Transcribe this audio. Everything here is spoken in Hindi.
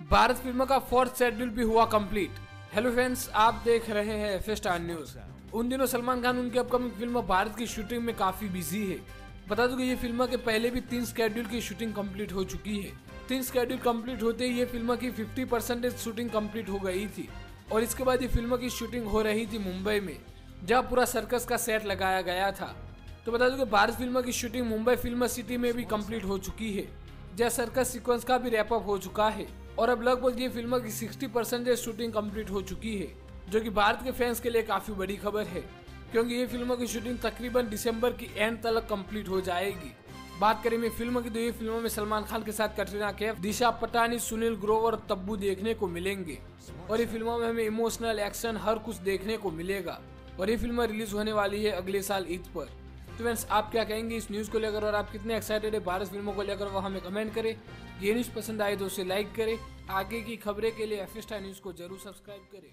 भारत फ़िल्म का फोर्थ शेड्यूल भी हुआ कंप्लीट हेलो फ्रेंड्स आप देख रहे हैं एफ़ स्टार न्यूज़ उन दिनों सलमान खान उनकी अपकमिंग फ़िल्म भारत की शूटिंग में काफ़ी बिज़ी है। बता दूँ कि ये फ़िल्म के पहले भी तीन स्केड्यूल की शूटिंग कंप्लीट हो चुकी है। तीन स्केड्यूल कंप्लीट होते ही ये फ़िल्म की 50 परसेंटेज शूटिंग कंप्लीट हो गई थी। और इसके बाद ये फ़िल्म की शूटिंग हो रही थी मुंबई में, जहाँ पूरा सर्कस का सेट लगाया गया था। तो बता दूँ कि भारत फ़िल्म की शूटिंग मुंबई फ़िल्म सिटी में भी कंप्लीट हो चुकी है, जहाँ सर्कस सीक्वेंस का भी रैपअप हो चुका है। और अब लगभग ये फ़िल्म की 60 परसेंटेज शूटिंग कंप्लीट हो चुकी है, जो कि भारत के फैंस के लिए काफ़ी बड़ी खबर है, क्योंकि ये फ़िल्म की शूटिंग तकरीबन दिसंबर की एंड तक कंप्लीट हो जाएगी। बात करें मैं फ़िल्म की तो ये फ़िल्मों में सलमान खान के साथ कटरीना कैफ, दिशा पटानी, सुनील ग्रोवर और तब्बू देखने को मिलेंगे। और ये फ़िल्मों में हमें इमोशनल एक्शन हर कुछ देखने को मिलेगा। और ये फ़िल्म रिलीज़ होने वाली है अगले साल ईद पर। तो फ्रेंड्स आप क्या कहेंगे इस न्यूज़ को लेकर और आप कितने एक्साइटेड है भारत फ़िल्मों को लेकर, वो हमें कमेंट करें। ये न्यूज़ पसंद आए तो उसे लाइक करें। आगे की खबरें के लिए एफ़ न्यूज़ को ज़रूर सब्सक्राइब करें।